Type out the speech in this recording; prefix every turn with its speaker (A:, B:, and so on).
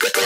A: Go, go, go.